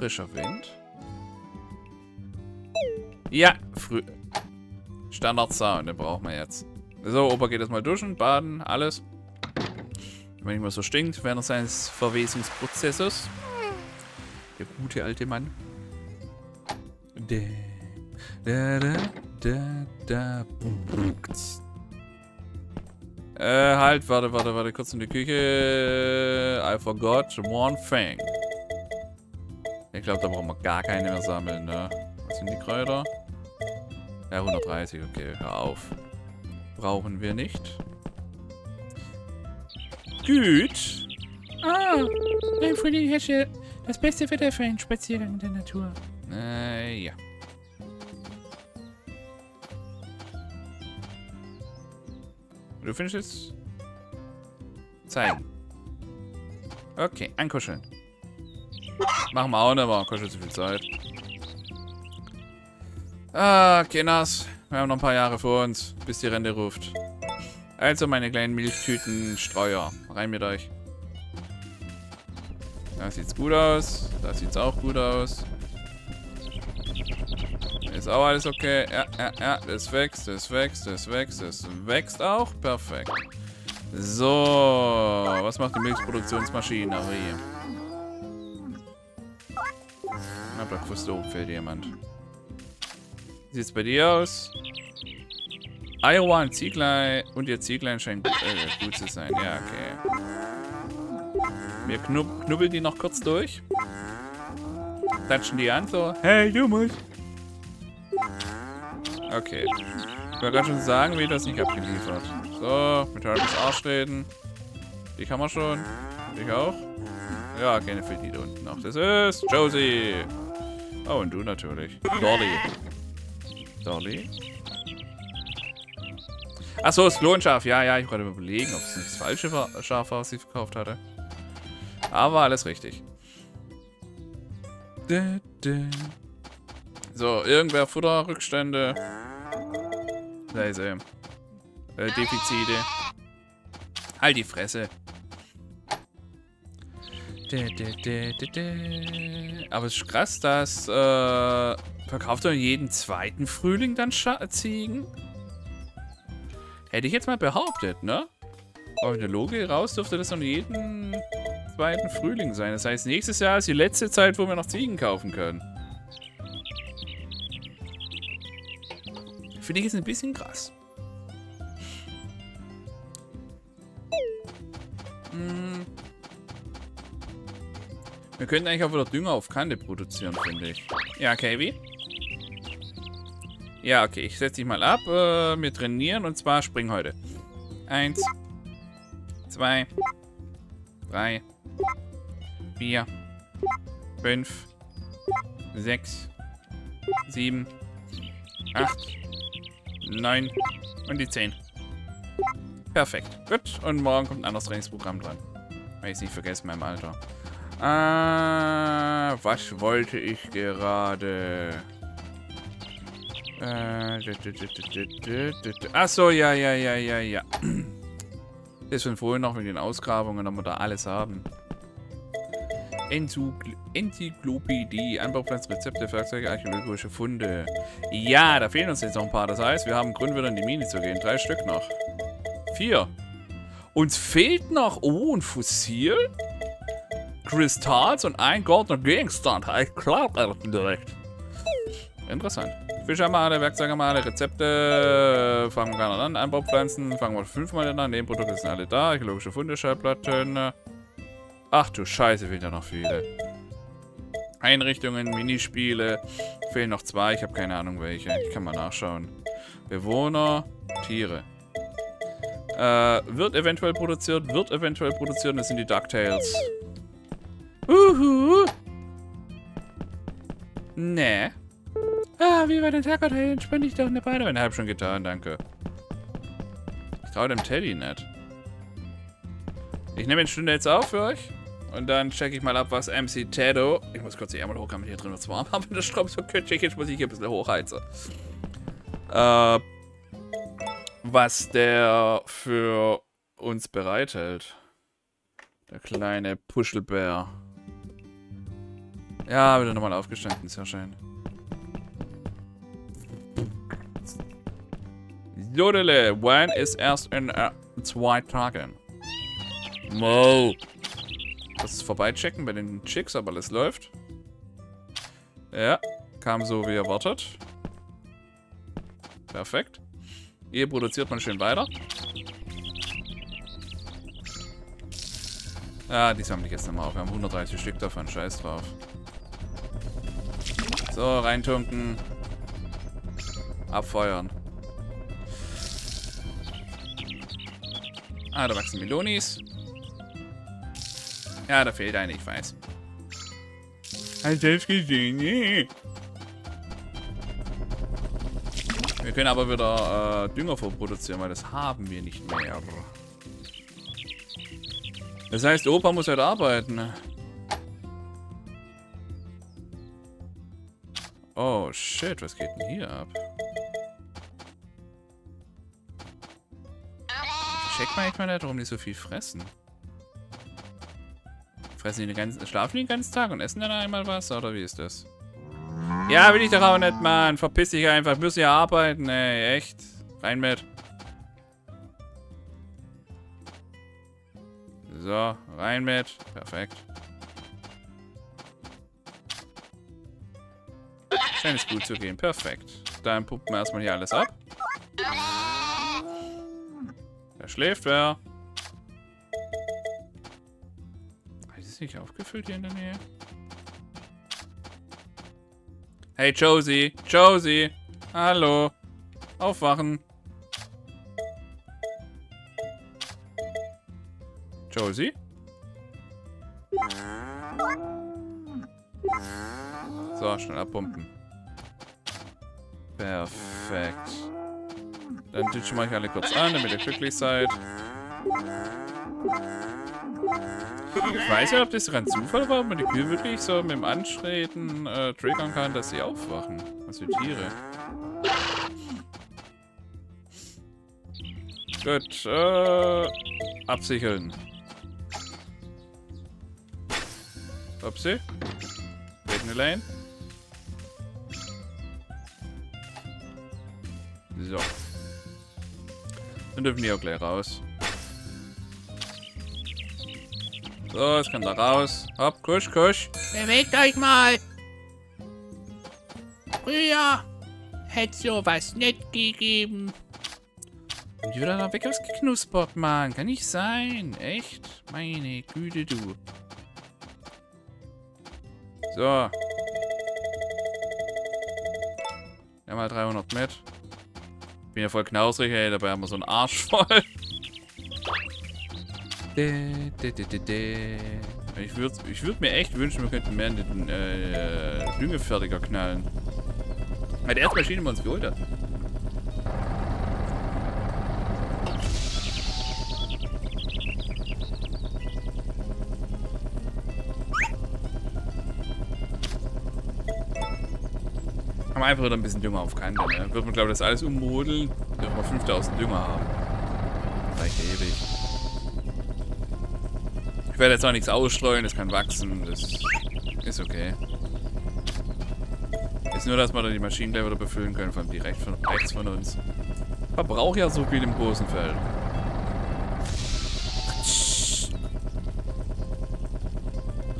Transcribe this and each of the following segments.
Frischer Wind. Ja, früh. Standard-Sound, den brauchen wir jetzt. So, Opa geht jetzt mal duschen, baden, alles. Wenn nicht mal so stinkt, während seines Verwesungsprozesses. Der gute alte Mann. Da, da, da, da, da. Äh, halt, warte, warte, warte, kurz in die Küche. I forgot one thing. Ich glaube, da brauchen wir gar keine mehr sammeln, ne? Was sind die Kräuter? Ja, 130, okay, hör auf. Brauchen wir nicht. Gut. Ah, mein Frühling herrsche das beste Wetter für einen Spaziergang in der Natur. Äh, ja. Du findest es? Zeigen. Okay, ankuscheln. Machen wir auch nicht mehr. Kostet zu viel Zeit. Ah, Kinders. Wir haben noch ein paar Jahre vor uns, bis die Rente ruft. Also meine kleinen Milchtüten Streuer. Rein mit euch. Da sieht's gut aus. Da sieht's auch gut aus. Ist auch alles okay. Ja, ja, ja. Das wächst, das wächst, das wächst, das wächst auch. Perfekt. So. Was macht die Milchproduktionsmaschinerie? Na, da wusste oben fehlt jemand. Wie sieht's bei dir aus? Iowa und Zieglein und ihr Zieglein scheint gut, äh, gut zu sein. Ja, okay. Wir knub knubbeln die noch kurz durch. Tatschen die an so. Hey, du musst. Okay. Ich wollte gerade schon sagen, wie das nicht abgeliefert. So, mit halbes Arsch reden. Die kann man schon. Ich auch. Ja, keine fehlt die da unten noch. Das ist Josie. Oh, und du natürlich. Dolly. Dolly. Achso, das Klonschaf. Ja, ja, ich wollte überlegen, ob es nicht das falsche Schaf war, was sie verkauft hatte. Aber alles richtig. So, irgendwer Futterrückstände. Leise. Äh, Defizite. Halt die Fresse. Aber es ist krass, dass äh, verkauft er jeden zweiten Frühling dann Scha Ziegen? Hätte ich jetzt mal behauptet, ne? Aber in der Logik raus dürfte das dann jeden zweiten Frühling sein. Das heißt, nächstes Jahr ist die letzte Zeit, wo wir noch Ziegen kaufen können. Finde ich jetzt ein bisschen krass. Wir könnten eigentlich auch wieder Dünger auf Kante produzieren, finde ich. Ja, Kavi? Ja, okay. Ich setze dich mal ab. Äh, wir trainieren und zwar springen heute. Eins. Zwei. Drei. 4, 5, 6, 7, 8, 9 und die 10. Perfekt. Gut. Und morgen kommt ein anderes Trainingsprogramm dran. Weil ich es nicht vergessen meinem Alter. Ah, was wollte ich gerade? Äh, Achso, ja, ja, ja, ja, ja. Das von vorhin noch mit den Ausgrabungen, ob wir da alles haben. Enzyklopädie, Anbaupflanzenrezepte, Werkzeuge, archäologische Funde. Ja, da fehlen uns jetzt noch ein paar. Das heißt, wir haben Grund, wieder in die Mine zu gehen. Drei Stück noch. Vier. Uns fehlt noch, oh, ein Fossil, Kristalls und ein goldener Gegenstand. Ich glaube direkt. Interessant. Fischermale, Werkzeugermale, Rezepte, fangen wir gerade an. Anbaupflanzen, fangen wir fünfmal an. Nebenprodukte sind alle da. Archäologische Funde, Schallplatten. Ach du Scheiße, fehlen ja noch viele. Einrichtungen, Minispiele. Fehlen noch zwei, ich habe keine Ahnung welche. Ich kann mal nachschauen. Bewohner, Tiere. Äh, wird eventuell produziert, wird eventuell produziert. Das sind die DuckTales. Uhu. Nee. Ah, wie war dein Tag heute? Entspann dich doch in der Badewanne. Hab schon getan, danke. Ich traue dem Teddy nicht. Ich nehme eine Stunde jetzt auf für euch. Und dann checke ich mal ab, was MC Tedo. Ich muss kurz die Ärmel hochkommen, hier drin was warm haben. Wenn der Strom so kitschig ist, muss ich hier ein bisschen hochheizen. Äh, was der für uns bereithält. Der kleine Puschelbär. Ja, wieder nochmal aufgestanden, sehr schön. Jodele, Wein ist erst in äh, zwei Tagen. Mo. Das vorbeichecken bei den Chicks, ob alles läuft. Ja, kam so wie erwartet. Perfekt. Hier produziert man schön weiter. Ja, die sammle ich jetzt nochmal auf. Wir haben 130 Stück davon. Scheiß drauf. So, reintunken. Abfeuern. Ah, da wachsen Melonis. Ja, da fehlt eine, ich weiß. Hast du gesehen? Wir können aber wieder äh, Dünger vorproduzieren, weil das haben wir nicht mehr. Das heißt, Opa muss halt arbeiten. Oh, shit, was geht denn hier ab? Check manchmal nicht, warum die so viel fressen. Fressen die den ganzen, schlafen die den ganzen Tag und essen dann einmal was, oder wie ist das? Ja, will ich doch auch nicht, Mann. Verpiss dich einfach. Ich muss ja arbeiten, ey. Echt. Rein mit. So, rein mit. Perfekt. Scheint es gut zu gehen. Perfekt. Dann pumpen wir erstmal hier alles ab. Da schläft wer. Ist es nicht aufgefüllt hier in der Nähe? Hey, Josie. Josie. Hallo. Aufwachen. Josie? So, schnell abpumpen. Perfekt. Dann ditchen wir euch alle kurz an, damit ihr glücklich seid. Ich weiß ja, ob das ein Zufall war, ob man die Kühe wirklich so mit dem Anschreten äh, triggern kann, dass sie aufwachen. Also die Tiere. Gut, äh, absicheln. Upsi. In Lane. Dann dürfen die auch gleich raus. So, jetzt kann da raus. Hopp, kusch, kusch. Bewegt euch mal. Früher hätte sowas nicht gegeben. Und die wird dann weg ausgeknuspert, Mann. Kann nicht sein. Echt? Meine Güte, du. So. Ja, mal 300 mit. Bin ja voll knausrig, ey. Dabei haben wir so einen Arsch voll. Ich würde ich würd mir echt wünschen, wir könnten mehr in den äh, Düngefertiger knallen. Weil die erste Maschine, die wir uns geholt hat. Haben einfach wieder ein bisschen Dünger auf Kante, ne? Wird man, glaube ich, das alles ummodeln, dass wir 5000 Dünger haben. Reicht ewig. Ich werde jetzt auch nichts ausstreuen, das kann wachsen, das ist okay. Ist nur, dass wir dann die Maschinen gleich wieder befüllen können, von direkt von rechts von uns. Verbraucht ja so viel im großen Feld.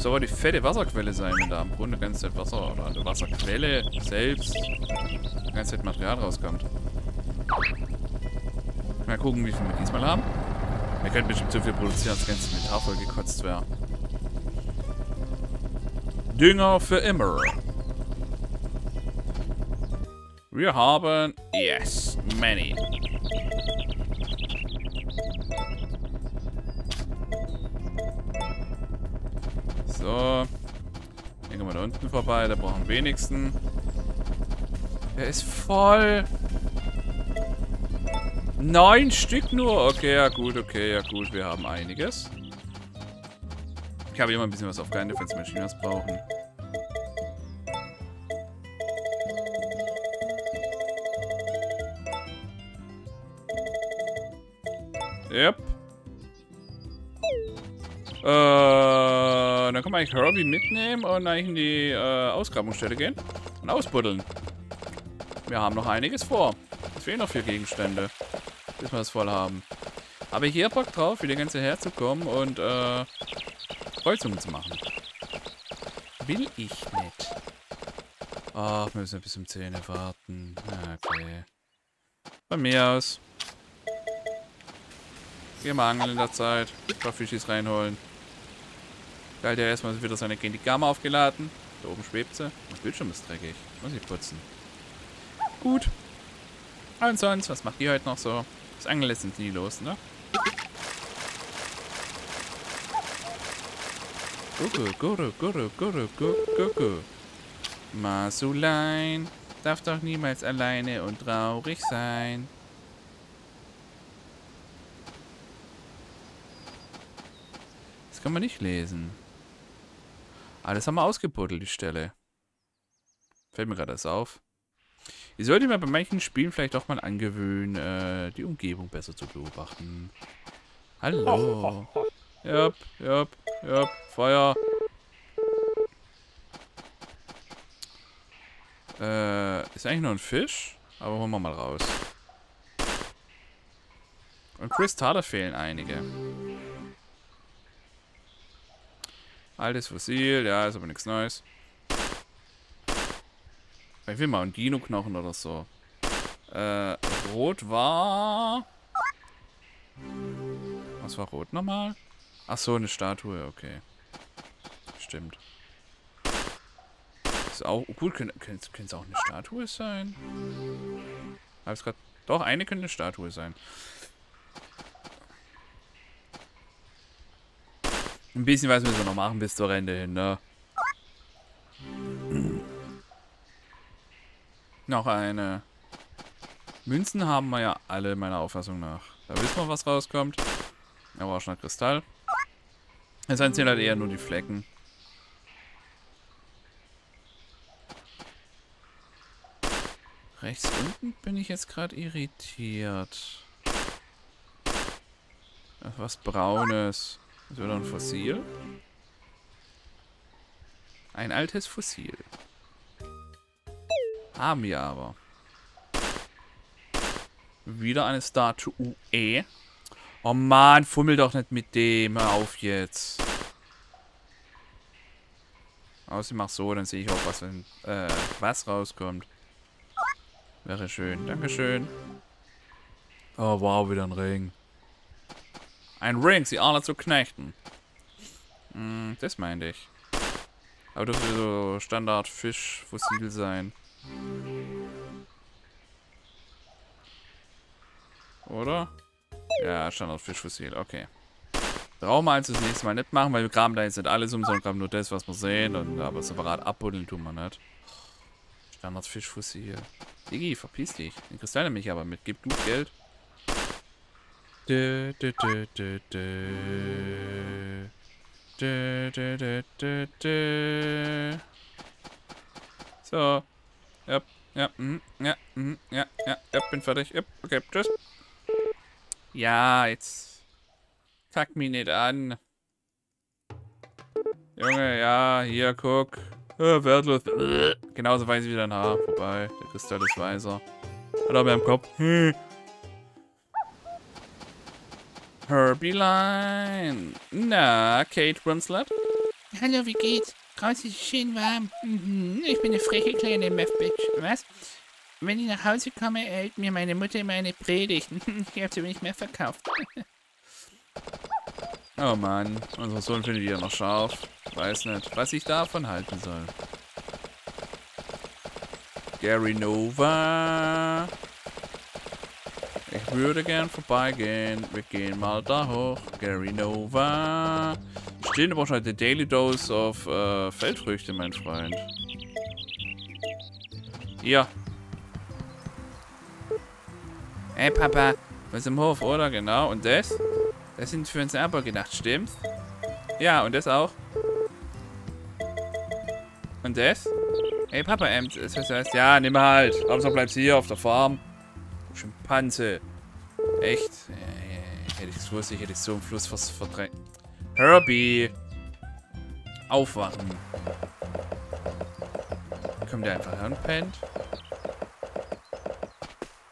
Muss aber die fette Wasserquelle sein, wenn da am Grunde die ganze Zeit Wasser oder an der Wasserquelle selbst die ganze Zeit Material rauskommt. Mal gucken, wie viel wir diesmal haben. Wir könnten bestimmt so viel produzieren, als ganze Inventar gekotzt wäre. Dünger für immer. Wir haben... Yes, many. Vorbei. Da brauchen wir wenigsten. Der ist voll. Neun Stück nur. Okay, ja gut, okay, ja gut. Wir haben einiges. Ich habe immer ein bisschen was auf keine falls Maschinen was brauchen. Yep. Äh, dann kann man eigentlich Herbie mitnehmen und eigentlich in die äh, Ausgrabungsstätte gehen und ausbuddeln. Wir haben noch einiges vor. Es fehlen noch vier Gegenstände, bis wir das voll haben. Aber hier Bock drauf, wieder ganz herzukommen und äh, Kreuzungen zu machen. Will ich nicht. Ach, wir müssen bis um 10 warten. Okay. Bei mir aus. Gehen wir angeln in der Zeit. Ein paar Fischis reinholen. Geil, der erstmal wieder seine Gendigama aufgeladen. Da oben schwebt sie. Der Bildschirm ist dreckig. Muss ich putzen. Gut. Und sonst, was macht ihr heute noch so? Das Angeln uns nie los, ne? Gucke, gurre, gurre, gurre, gucke. Masulein darf doch niemals alleine und traurig sein. Das kann man nicht lesen. Alles haben wir ausgebuddelt, die Stelle. Fällt mir gerade das auf. Ich sollte mir bei manchen Spielen vielleicht auch mal angewöhnen, äh, die Umgebung besser zu beobachten. Hallo. Jupp, jupp, jupp. Feuer. Äh, ist eigentlich nur ein Fisch? Aber holen wir mal raus. Und Kristalle fehlen einige. Altes Fossil, ja, ist aber nichts Neues. Ich will mal einen Dino-Knochen oder so. Äh, rot war... Was war rot nochmal? Ach so, eine Statue, okay. Stimmt. Ist auch... Gut, könnte es auch eine Statue sein? Hab's grad... Doch, eine könnte eine Statue sein. Ein bisschen was müssen wir noch machen bis zur Rente hin, ne? Noch eine. Münzen haben wir ja alle meiner Auffassung nach. Da wissen wir, was rauskommt. Aber auch schon ein Kristall. Es sind halt eher nur die Flecken. Rechts unten bin ich jetzt gerade irritiert. Ach, was Braunes. Das wird ein Fossil. Ein altes Fossil. Haben wir aber. Wieder eine Statue. Oh man, fummel doch nicht mit dem. Hör auf jetzt. Außerdem mach so, dann sehe ich auch, was, wenn, äh, was rauskommt. Wäre schön. Dankeschön. Oh, wow, wieder ein Ring. Ein Ring, sie alle zu knechten. Hm, das meinte ich. Aber das wird so Standard-Fisch-Fossil sein. Oder? Ja, Standard-Fischfossil, okay. Brauchen wir also das nächste Mal nicht machen, weil wir graben da jetzt nicht alles um, sondern graben nur das, was wir sehen. Und aber separat abbuddeln tun wir nicht. Standard-Fischfossil. Digi, verpiss dich. Den Kristall nehme ich aber mit. Gib du Geld. So. Ja, ja, mm, ja, mm, ja, ja, ja, bin fertig. Ja, okay, tschüss. Ja, jetzt. Kack mich nicht an. Junge, ja, hier, guck. Ja, wertlos. Genauso weiß ich wie dein Haar. Vorbei. Der Kristall ist weißer. Hat er mir im Kopf. Hm. Herbie Line. Na, Kate Winslet? Hallo, wie geht's? Draußen ist es schön warm. Mhm, ich bin eine freche kleine Meth-Bitch. Was? Wenn ich nach Hause komme, erhält mir meine Mutter immer eine Predigt. ich habe sie nicht mehr verkauft. oh Mann, unser Sohn findet ihr noch scharf. Weiß nicht, was ich davon halten soll. Gary Nova. Würde gern vorbeigehen. Wir gehen mal da hoch. Gary Nova. Stehen aber schon eine Daily Dose of äh, Feldfrüchte, mein Freund. Ja, Hey Papa, was im Hof, oder? Genau. Und das? Das sind für uns selber gedacht, stimmt's? Ja, und das auch. Und das? Hey Papa, ähm, das heißt, ja, nimm halt. Hauptsache bleibst hier auf der Farm. Du Schimpanse. Echt? Hätte ich es gewusst, ich hätte so im Fluss verdrängt. Herbie. Aufwachen. Kommt der einfach her und pennt.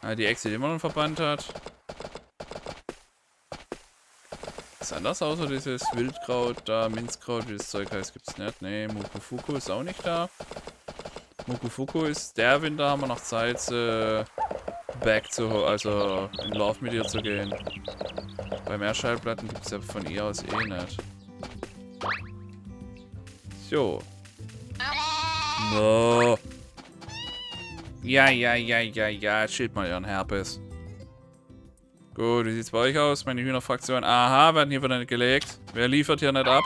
Ah, die Ex, die immer noch Verband hat. Ist anders außer dieses Wildkraut da, Minzkraut, wie das Zeug heißt, gibt's nicht. Nee, Mukufuku ist auch nicht da. Mukufuku ist der Winter, haben wir noch Zeit, äh, back zu, also in Love mit ihr zu gehen. Bei mehr Schallplatten gibt es ja von ihr aus eh nicht. So. No. Ja, ja, ja, ja, ja. Schild mal ihren Herpes. Gut, wie sieht's bei euch aus? Meine Hühnerfraktion. Aha, werden hier wieder nicht gelegt. Wer liefert hier nicht ab?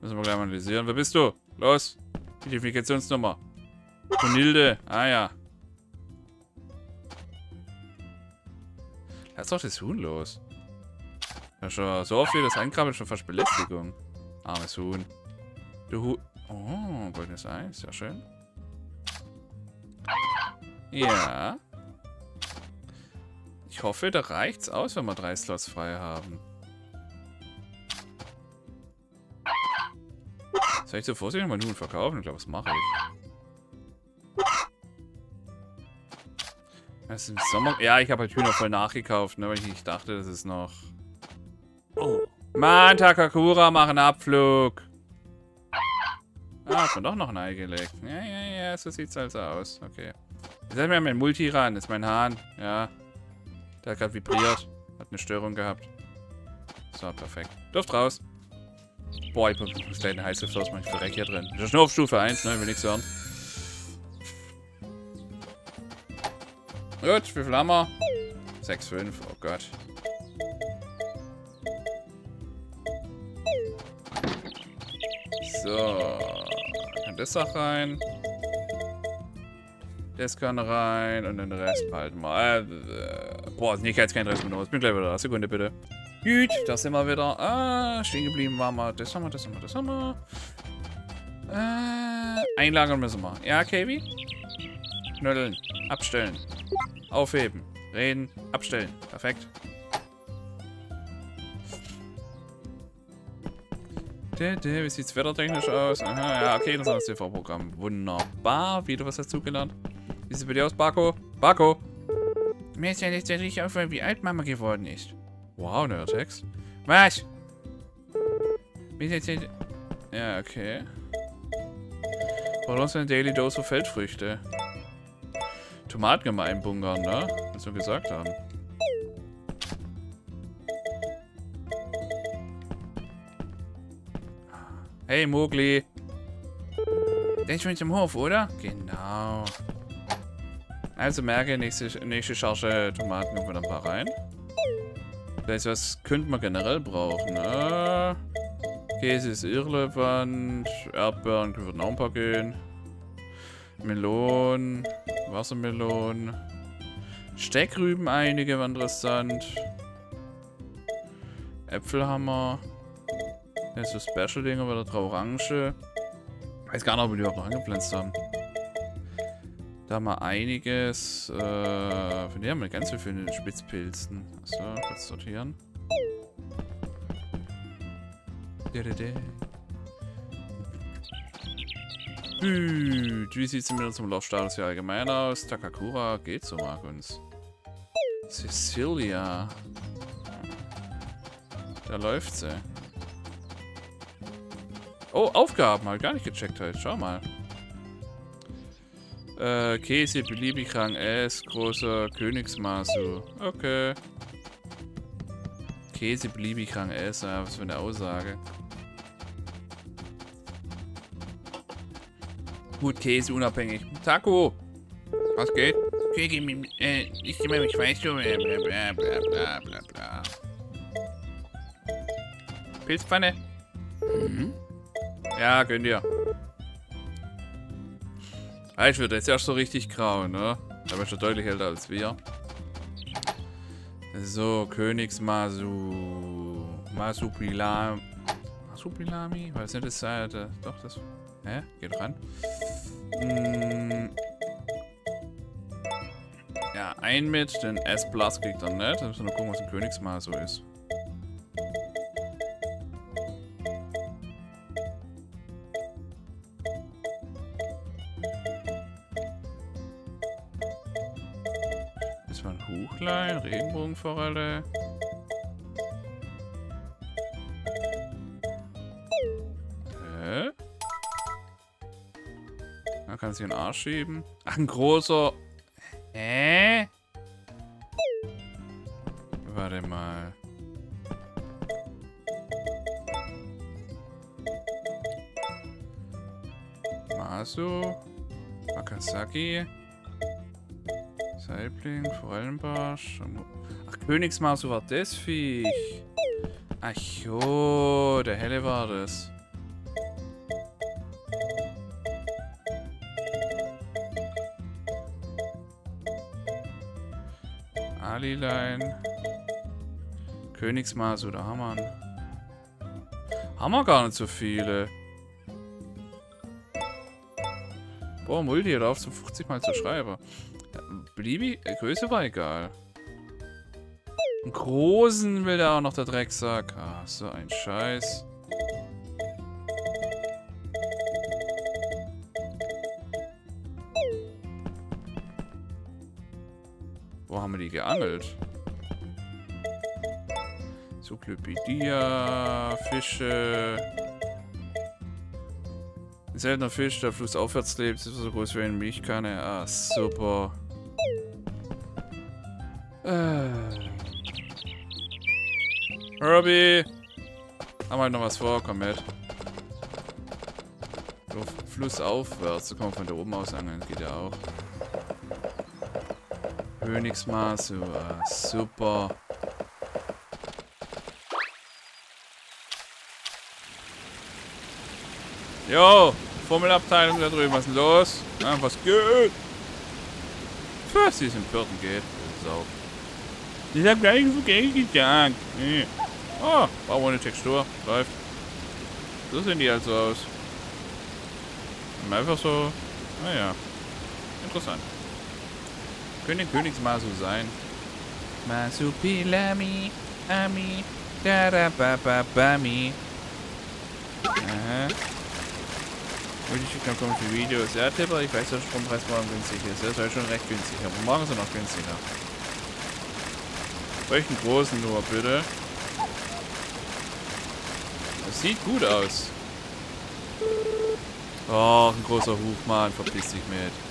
Müssen wir gleich mal analysieren. Wer bist du? Los. Identifikationsnummer. Brunilde. Ah ja. Lass doch das Huhn los. Ja, schon so oft wie das Einkrabbeln schon fast Belästigung. Armes Huhn. Du Huhn. Oh, goldenes Ei. Sehr schön. Ja. Ich hoffe, da reicht's aus, wenn wir drei Slots frei haben. Soll ich so vorsichtig mal Huhn verkaufen? Ich glaube, das mache ich. Das ist Sommer. Ja, ich habe halt Hühner voll nachgekauft, ne, weil ich dachte, das ist noch. Oh. Mann, Takakura, mach einen Abflug. Ah, hat man doch noch ein Ei gelegt. Ja, ja, ja, so sieht's also aus. Okay. Jetzt hat mir mein Multi ran. Das ist mein Hahn. Ja. Der hat gerade vibriert. Hat eine Störung gehabt. So, perfekt. Duft raus. Boah, ich muss gleich eine heiße Floss machen. Ich verreck hier drin. Das ist nur auf Stufe 1, ne? Ich will nichts hören. Gut, wie viel haben wir? 6,5. Oh Gott. So. Kann das auch rein. Das kann rein. Und den Rest behalten wir. Boah, ich kann jetzt keinen Rest mehr los. Bin gleich wieder da. Sekunde bitte. Gut, da sind wir wieder. Ah, stehen geblieben waren wir. Das haben wir, das haben wir, das haben wir. Äh, einlagern müssen wir. Ja, Kavi? Knödeln. Abstellen. Aufheben. Reden. Abstellen. Perfekt. Wie sieht's wettertechnisch aus? Aha, ja, okay, das ist das TV-Programm. Wunderbar. Wieder was dazugelernt. Wie sieht es bei dir aus, Barco? Barco! Mir ist ja letztendlich aufgefallen, wie alt Mama geworden ist. Wow, neuer Text. Was? Mir ist jetzt... Ja, okay. Uns eine Daily Dose Feldfrüchte. Tomaten können wir einbunkern, ne? Was wir gesagt haben. Hey, Mogli. Der ist schon zum Hof, oder? Genau. Also merke, nächste, nächste Charge Tomaten kommen ein paar rein. Heißt, was könnte man generell brauchen? Äh, Käse ist irrelevant. Erdbeeren würden auch ein paar gehen. Melonen. Wassermelonen. Steckrüben einige, war interessant. Äpfel haben wir. Das ist so Special-Dinger, wieder drei Orange. Ich weiß gar nicht, ob wir die überhaupt noch angepflanzt haben. Da haben wir einiges. Äh, von denen haben wir ganz viele Spitzpilzen. So, kurz sortieren. Gut, wie sieht es mit unserem Laufstatus hier allgemein aus? Takakura geht so, mag uns. Cecilia. Da läuft sie. Oh, Aufgaben. Habe ich gar nicht gecheckt heute. Schau mal. Äh, Käse, beliebig Rang S, großer Königsmasu. Okay. Käse, beliebig Rang S, ja, was für eine Aussage. Gut, Käse unabhängig. Taco! Was geht? Okay, äh, ich immer, ich weiß schon, bla bla bla bla bla bla. Pilzpfanne? Mhm. Ja, gönn dir. Ich wird jetzt erst so richtig grau, ne? Aber schon deutlich älter als wir. So, Königsmasu. Masupilami. Masupilami? Weiß nicht, das ist äh, doch das. Hä? Geht ran. Hm. Ja, ein mit, den S Plus kriegt er nicht. Dann müssen wir nur gucken, was im Königsmal so ist. Ist man Huchlein, Regenbogenforelle. Kann sich in den Arsch schieben. Ach, ein großer... Hä? Warte mal. Masu. Akasaki. Saibling, Forellenbarsch. Ach, Königsmasu war das Viech. Ach jo, der helle war das. Da haben wir ihn. Haben wir gar nicht so viele. Boah, Multi, hör auf zum 50 mal zu schreiben. Blibi, äh, Größe war egal. Einen großen will der auch noch der Drecksack. Ah, so ein Scheiß. Wo haben wir die geangelt? Cyclopedia, Fische. Ein seltener Fisch, der flussaufwärts lebt, ist so groß wie eine Milchkanne. Ah, super. Äh. Herbie! Haben halt noch was vor, komm mit. So, flussaufwärts, da kann man von da oben aus angeln, geht ja auch. Königsmaße, ah, super. Jo, Formelabteilung da drüben, was ist los? Ah, was geht? Was, sie ist im vierten geht. Sau. Ich hab gar nicht so Geld gesagt. Oh, war ohne Textur. Läuft. So sehen die also aus. Einfach so. Naja. Interessant. Könnte Königsmasu sein. Masupilami, Ami, Darabababami. Aha. Und ich schicke noch komische Videos. Ja, Tipper, ich weiß, dass der Strompreis morgen günstig ist. Der soll schon recht günstig, aber morgen ist er noch günstiger. Solch einen großen nur, bitte. Das sieht gut aus. Oh, ein großer Hufmann, verpiss dich mit.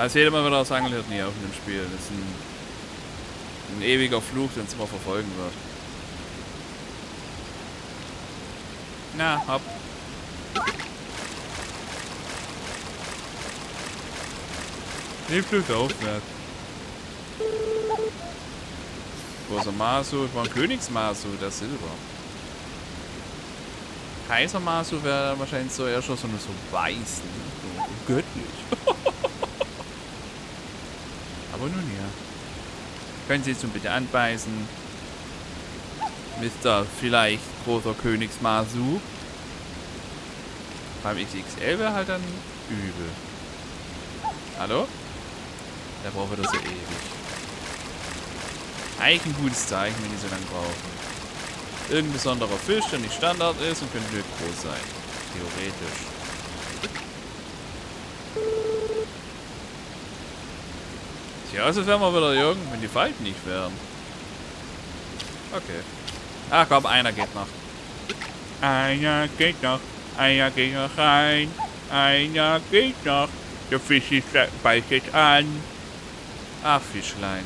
Als jeder mal wieder das Angeln hört nie auf in dem Spiel. Das ist ein, ein ewiger Fluch, der uns immer verfolgen wird. Na, hopp. Nee, fliegt aufwärts. Großer Masu, ich war ein Königsmasu, der Silber. Kaiser Masu wäre wahrscheinlich so eher schon so eine so weiß, ne? so göttlich. Aber nun ja. Können Sie jetzt nun bitte anbeißen? Mr. vielleicht großer Königsmasu. Beim XXL wäre halt dann übel. Hallo? Der braucht wieder so ewig. Eigentlich ein gutes Zeichen, wenn die so lange brauchen. Irgendein besonderer Fisch, der nicht Standard ist und könnte groß sein. Theoretisch. Tja, also wären wir wieder jung, wenn die Falten nicht wären. Okay. Ach komm, einer geht noch. Einer geht noch. Einer geht noch rein. Einer geht noch. Der Fisch ist, beißt jetzt an. Ach, Fischlein.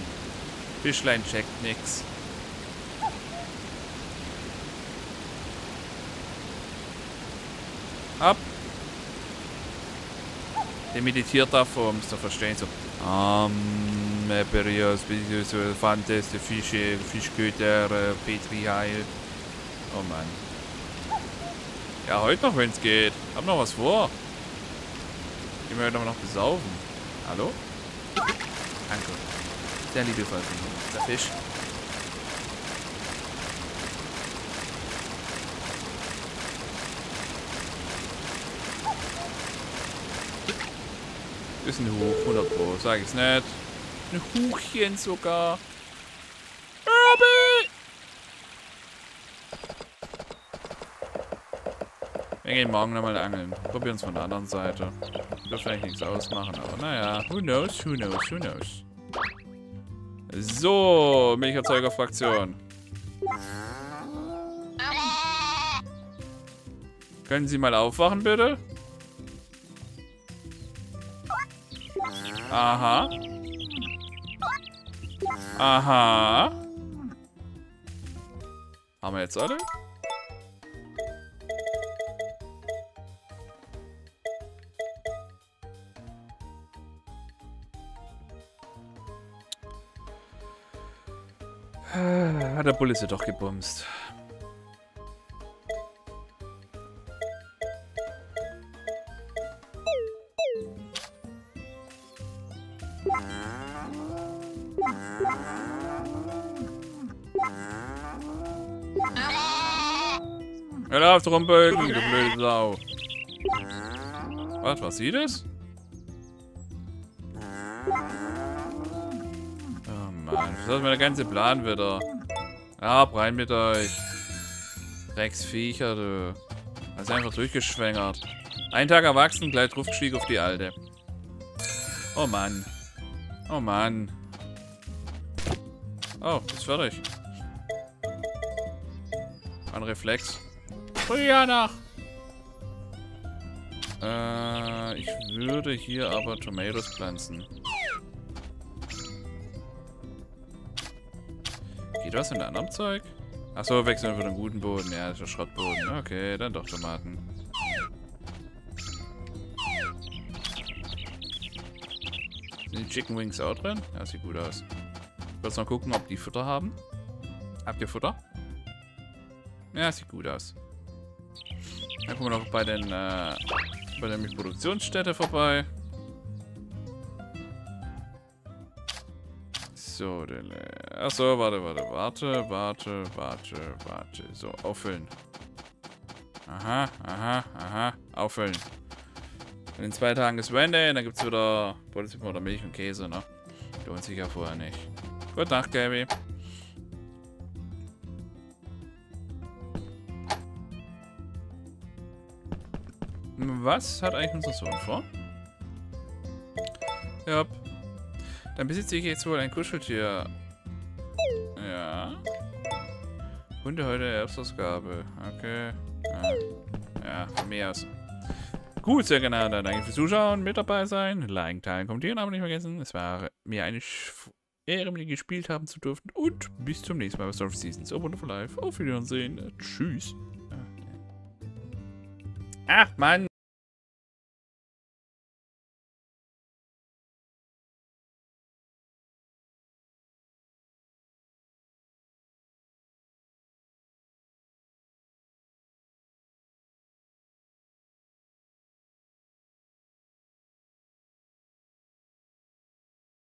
Fischlein checkt nix. Ab. Der meditiert davor, um es zu verstehen. So. Um, Perios, so Elefantes, Fische, Fischköter, äh, Petri Heil. Oh Mann. Ja, heute noch, wenn es geht. Hab noch was vor. Gehen wir heute noch besaufen. Hallo? Danke. Sehr liebevoll. Der Fisch. Ist ein Huch, 100 Pro, sag ich's nicht. Ein Huchchen sogar. Rabbit! Wir gehen morgen nochmal angeln. Probieren es von der anderen Seite. Wird vielleicht nichts ausmachen, aber naja. Who knows, who knows, who knows. So, Milcherzeugerfraktion. Können Sie mal aufwachen, bitte? Aha. Aha. Haben wir jetzt alle? Hat der Bulle sie doch gebumst. Zu rumpeln, du blöde Sau. Was, was sieht es? Oh Mann, das ist mir der ganze Plan wieder. Ab, rein mit euch. Drecksviecher, du. Das ist einfach durchgeschwängert. Ein Tag erwachsen, gleich draufgestiegen auf die alte. Oh Mann. Oh Mann. Oh, ist fertig. Ein Reflex. Früher noch. Äh, ich würde hier aber Tomatoes pflanzen. Geht was in anderem Zeug? Achso, wechseln wir den guten Boden. Ja, das ist der Schrottboden. Okay, dann doch Tomaten. Sind die Chicken Wings auch drin? Ja, sieht gut aus. Ich will noch gucken, ob die Futter haben. Habt ihr Futter? Ja, sieht gut aus. Dann gucken wir noch bei den äh, bei der Produktionsstätte vorbei. So, äh, achso, warte, warte, warte, warte, warte, warte. So, auffüllen. Aha, aha, aha, auffüllen. Und in zwei Tagen ist Wendy, dann gibt es wieder Brot oder Milch und Käse, ne? Lohnt sich ja vorher nicht. Gute Nacht, Gaby. Was hat eigentlich unser Sohn vor? Ja. Dann besitze ich jetzt wohl ein Kuscheltier. Ja. Hunde heute Erstausgabe. Okay. Ja, ja mir aus. Gut, sehr gerne. Dann danke fürs Zuschauen, mit dabei sein, liken, teilen, kommentieren, aber nicht vergessen. Es war mir eine Ehre, mit dir gespielt haben zu dürfen. Und bis zum nächsten Mal bei Surf Seasons. Oh, Wonderful Life. Auf Wiedersehen. Tschüss. Ach, Mann.